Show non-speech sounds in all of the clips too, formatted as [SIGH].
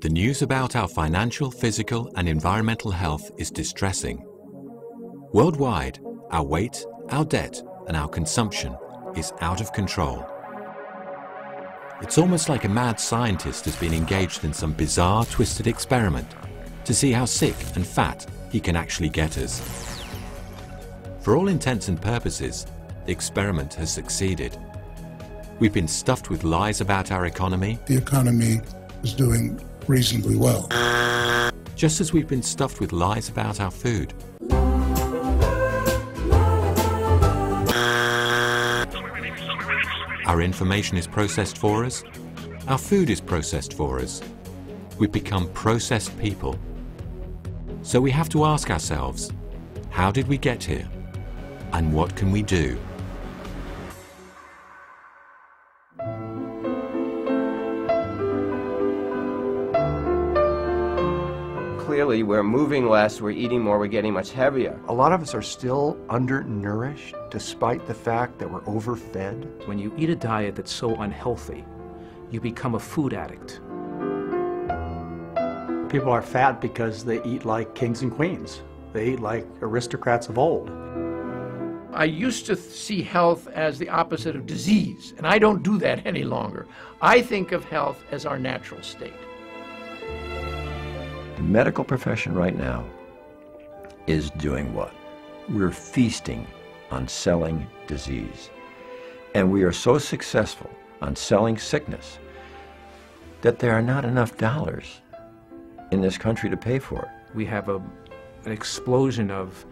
The news about our financial, physical, and environmental health is distressing. Worldwide, our weight, our debt, and our consumption is out of control. It's almost like a mad scientist has been engaged in some bizarre, twisted experiment to see how sick and fat he can actually get us. For all intents and purposes, the experiment has succeeded. We've been stuffed with lies about our economy. The economy is doing reasonably well. Just as we've been stuffed with lies about our food. Our information is processed for us. Our food is processed for us. We've become processed people. So we have to ask ourselves, how did we get here? And what can we do? Clearly, we're moving less, we're eating more, we're getting much heavier. A lot of us are still undernourished despite the fact that we're overfed. When you eat a diet that's so unhealthy, you become a food addict. People are fat because they eat like kings and queens. They eat like aristocrats of old. I used to see health as the opposite of disease, and I don't do that [LAUGHS] any longer. I think of health as our natural state. Medical profession right now is doing what? We're feasting on selling disease. And we are so successful on selling sickness that there are not enough dollars in this country to pay for it. We have a, an explosion of,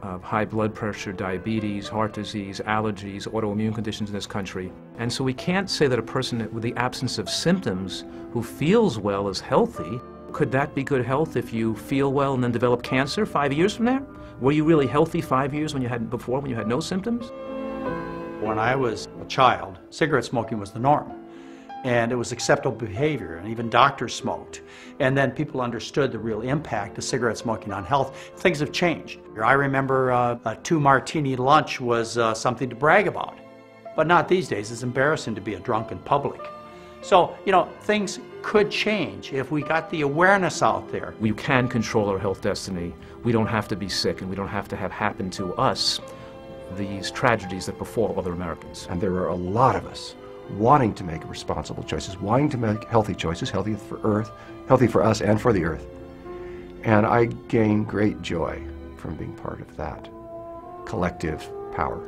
of high blood pressure, diabetes, heart disease, allergies, autoimmune conditions in this country. And so we can't say that a person with the absence of symptoms who feels well is healthy. Could that be good health if you feel well and then develop cancer five years from now? Were you really healthy five years when you had before when you had no symptoms? When I was a child, cigarette smoking was the norm. And it was acceptable behavior, and even doctors smoked. And then people understood the real impact of cigarette smoking on health. Things have changed. I remember uh, a two martini lunch was uh, something to brag about. But not these days. It's embarrassing to be a drunk in public. So, you know, things could change if we got the awareness out there. We can control our health destiny. We don't have to be sick and we don't have to have happen to us these tragedies that befall other Americans. And there are a lot of us wanting to make responsible choices, wanting to make healthy choices, healthy for Earth, healthy for us and for the Earth. And I gain great joy from being part of that collective power.